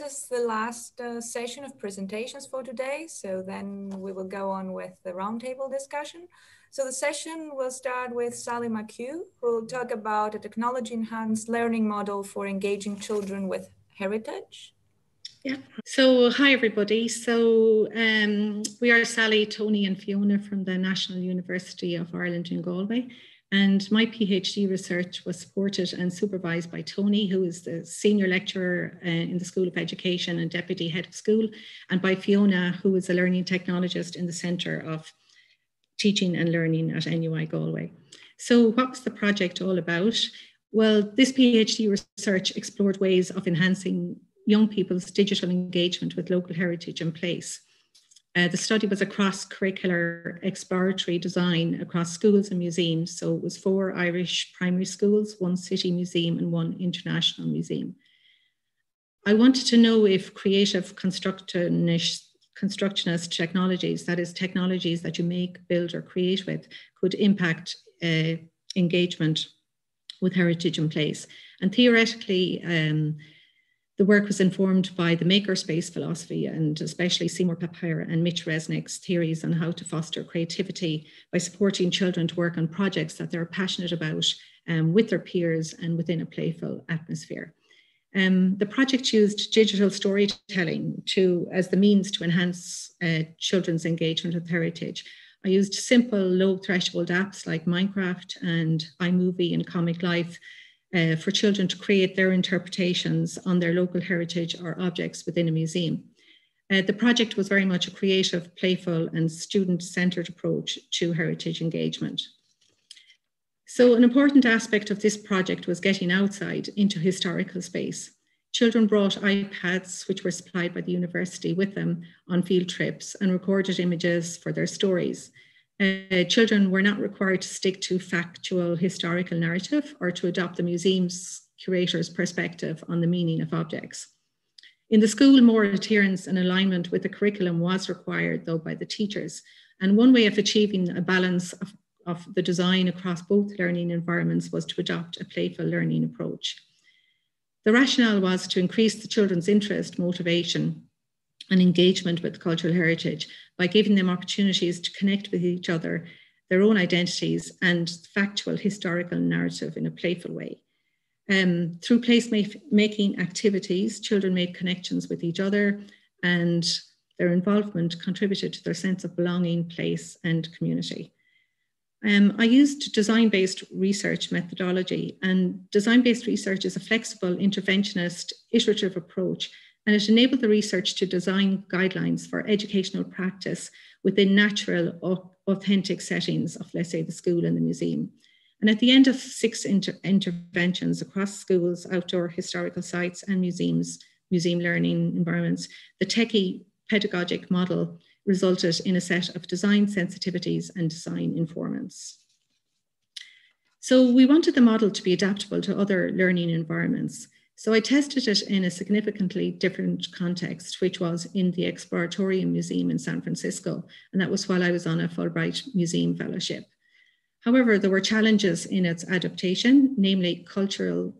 is the last uh, session of presentations for today. So then we will go on with the roundtable discussion. So the session will start with Sally McHugh, who will talk about a technology enhanced learning model for engaging children with heritage. Yeah. So, hi, everybody. So, um, we are Sally, Tony, and Fiona from the National University of Ireland in Galway. And my PhD research was supported and supervised by Tony, who is the senior lecturer uh, in the School of Education and deputy head of school, and by Fiona, who is a learning technologist in the Centre of Teaching and Learning at NUI Galway. So, what was the project all about? Well, this PhD research explored ways of enhancing young people's digital engagement with local heritage and place. Uh, the study was a cross curricular exploratory design across schools and museums. So it was four Irish primary schools, one city museum, and one international museum. I wanted to know if creative constructionist, constructionist technologies, that is, technologies that you make, build, or create with, could impact uh, engagement with heritage and place. And theoretically, um, the work was informed by the makerspace philosophy and especially Seymour Papert and Mitch Resnick's theories on how to foster creativity by supporting children to work on projects that they're passionate about um, with their peers and within a playful atmosphere. Um, the project used digital storytelling to as the means to enhance uh, children's engagement with heritage. I used simple low threshold apps like Minecraft and iMovie and Comic Life uh, for children to create their interpretations on their local heritage or objects within a museum. Uh, the project was very much a creative, playful, and student centered approach to heritage engagement. So, an important aspect of this project was getting outside into historical space. Children brought iPads, which were supplied by the university, with them on field trips and recorded images for their stories. Uh, children were not required to stick to factual historical narrative or to adopt the museum's curator's perspective on the meaning of objects. In the school, more adherence and alignment with the curriculum was required, though, by the teachers. And one way of achieving a balance of, of the design across both learning environments was to adopt a playful learning approach. The rationale was to increase the children's interest, motivation, and engagement with cultural heritage by giving them opportunities to connect with each other, their own identities, and factual historical narrative in a playful way. Um, through place-making activities, children made connections with each other and their involvement contributed to their sense of belonging, place, and community. Um, I used design based research methodology, and design based research is a flexible, interventionist, iterative approach and it enabled the research to design guidelines for educational practice within natural, or authentic settings of, let's say, the school and the museum. And at the end of six inter interventions across schools, outdoor historical sites, and museums, museum learning environments, the techie pedagogic model resulted in a set of design sensitivities and design informants. So we wanted the model to be adaptable to other learning environments. So I tested it in a significantly different context, which was in the Exploratorium Museum in San Francisco. And that was while I was on a Fulbright Museum Fellowship. However, there were challenges in its adaptation, namely cultural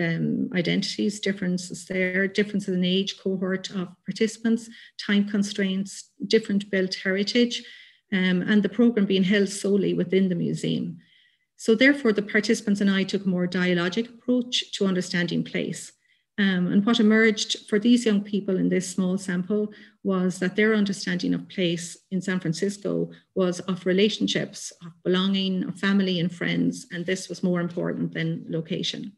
um, identities, differences there, differences in age cohort of participants, time constraints, different built heritage, um, and the program being held solely within the museum. So therefore, the participants and I took a more dialogic approach to understanding place. Um, and what emerged for these young people in this small sample was that their understanding of place in San Francisco was of relationships, of belonging, of family and friends, and this was more important than location.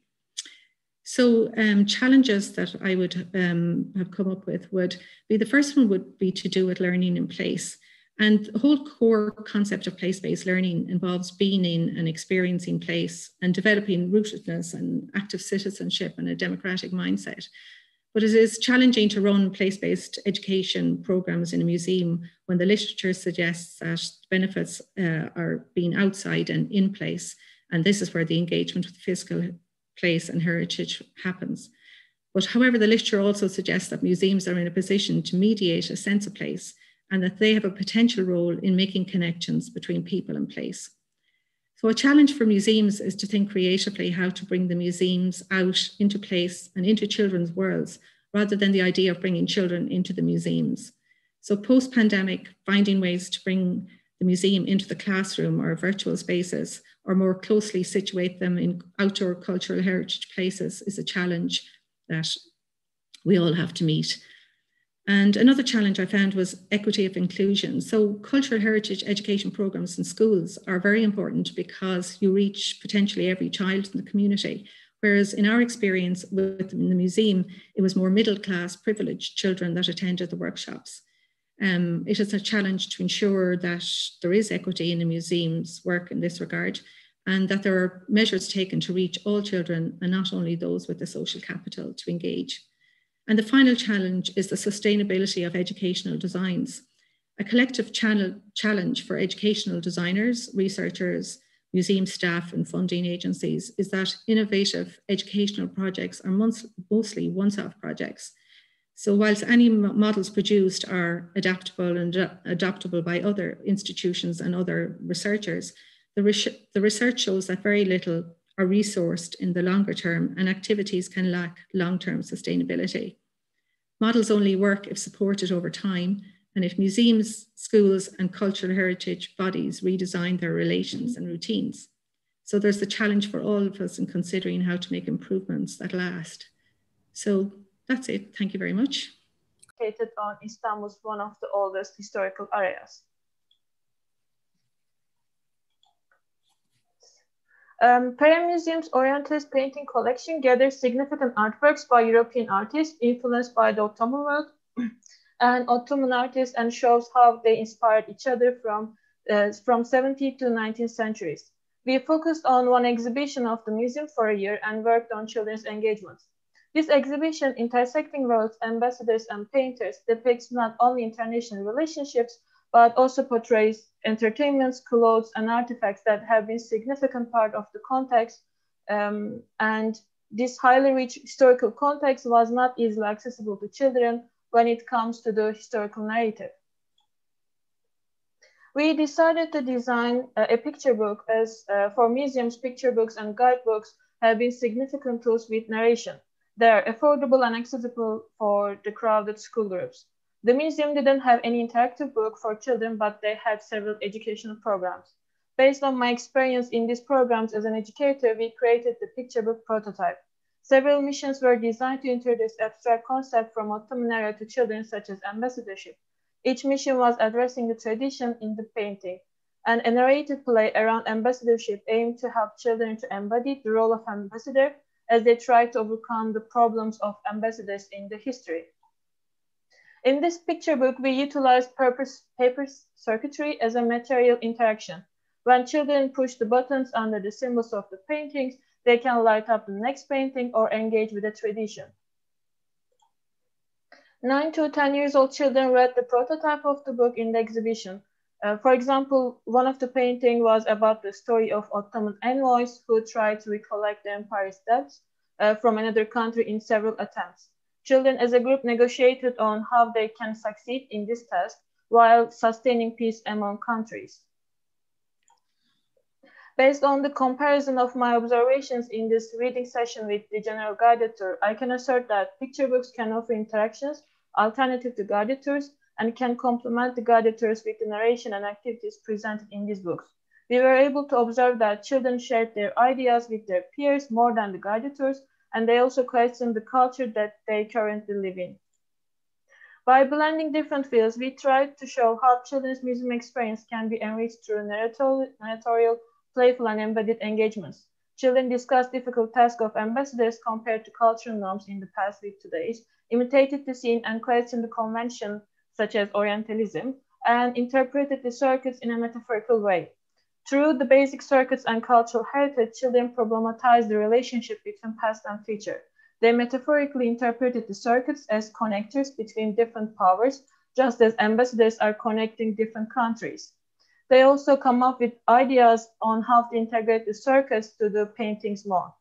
So um, challenges that I would um, have come up with would be the first one would be to do with learning in place. And the whole core concept of place based learning involves being in and experiencing place and developing rootedness and active citizenship and a democratic mindset. But it is challenging to run place based education programs in a museum when the literature suggests that benefits uh, are being outside and in place. And this is where the engagement with physical place and heritage happens. But however, the literature also suggests that museums are in a position to mediate a sense of place and that they have a potential role in making connections between people and place. So, a challenge for museums is to think creatively how to bring the museums out into place and into children's worlds rather than the idea of bringing children into the museums. So post pandemic, finding ways to bring the museum into the classroom or virtual spaces or more closely situate them in outdoor cultural heritage places is a challenge that we all have to meet. And another challenge I found was equity of inclusion. So, cultural heritage education programs in schools are very important because you reach potentially every child in the community. Whereas in our experience with the museum, it was more middle class, privileged children that attended the workshops. Um, it is a challenge to ensure that there is equity in the museum's work in this regard and that there are measures taken to reach all children and not only those with the social capital to engage. And the final challenge is the sustainability of educational designs. A collective channel, challenge for educational designers, researchers, museum staff, and funding agencies is that innovative educational projects are mostly one off projects so whilst any models produced are adaptable and adaptable by other institutions and other researchers, the, res- the research shows that very little are resourced in the longer term and activities can lack long-term sustainability. Models only work if supported over time and if museums, schools and cultural heritage bodies redesign their relations and routines. So there's the challenge for all of us in considering how to make improvements that last. So that's it. Thank you very much. Located on Istanbul's one of the oldest historical areas. Um, Pera Museum's Orientalist painting collection gathers significant artworks by European artists influenced by the Ottoman world and Ottoman artists and shows how they inspired each other from, uh, from 17th to 19th centuries. We focused on one exhibition of the museum for a year and worked on children's engagements. This exhibition, Intersecting Worlds, Ambassadors and Painters, depicts not only international relationships, but also portrays entertainments, clothes, and artifacts that have been significant part of the context. Um, and this highly rich historical context was not easily accessible to children when it comes to the historical narrative. We decided to design a, a picture book as uh, for museums, picture books and guidebooks have been significant tools with narration. They're affordable and accessible for the crowded school groups. The museum didn't have any interactive book for children, but they had several educational programs. Based on my experience in these programs as an educator, we created the picture book prototype. Several missions were designed to introduce abstract concepts from Ottoman era to children, such as ambassadorship. Each mission was addressing the tradition in the painting. And a narrated play around ambassadorship aimed to help children to embody the role of ambassador as they try to overcome the problems of ambassadors in the history. In this picture book, we utilize purpose, paper circuitry as a material interaction. When children push the buttons under the symbols of the paintings, they can light up the next painting or engage with the tradition. Nine to 10 years old children read the prototype of the book in the exhibition. Uh, for example, one of the painting was about the story of Ottoman envoys who tried to recollect the empire's debts uh, from another country in several attempts. Children as a group negotiated on how they can succeed in this task while sustaining peace among countries. Based on the comparison of my observations in this reading session with the general guided tour, I can assert that picture books can offer interactions alternative to guided tours and can complement the guided tours with the narration and activities presented in these books. We were able to observe that children shared their ideas with their peers more than the guided tours, and they also questioned the culture that they currently live in. By blending different fields, we tried to show how children's museum experience can be enriched through narratorial, playful, and embedded engagements. Children discuss difficult tasks of ambassadors compared to cultural norms in the past with today's, imitated the scene and questioned the convention such as Orientalism, and interpreted the circuits in a metaphorical way. Through the basic circuits and cultural heritage, children problematized the relationship between past and future. They metaphorically interpreted the circuits as connectors between different powers, just as ambassadors are connecting different countries. They also come up with ideas on how to integrate the circuits to the paintings more.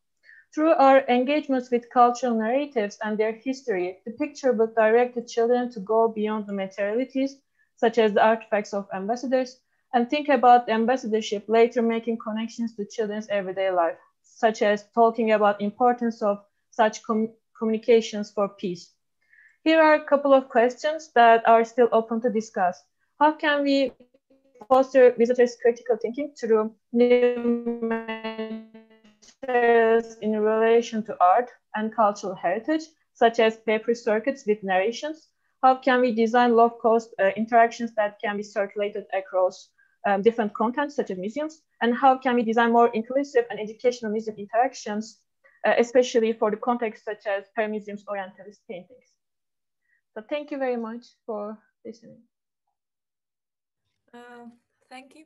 Through our engagements with cultural narratives and their history, the picture book directed children to go beyond the materialities, such as the artifacts of ambassadors, and think about ambassadorship later making connections to children's everyday life, such as talking about importance of such com communications for peace. Here are a couple of questions that are still open to discuss. How can we foster visitors' critical thinking through new materials in relation to art and cultural heritage, such as paper circuits with narrations? How can we design low-cost uh, interactions that can be circulated across um, different contents, such as museums? And how can we design more inclusive and educational museum interactions, uh, especially for the context such as Pera Museum's orientalist paintings? So thank you very much for listening. Uh, thank you.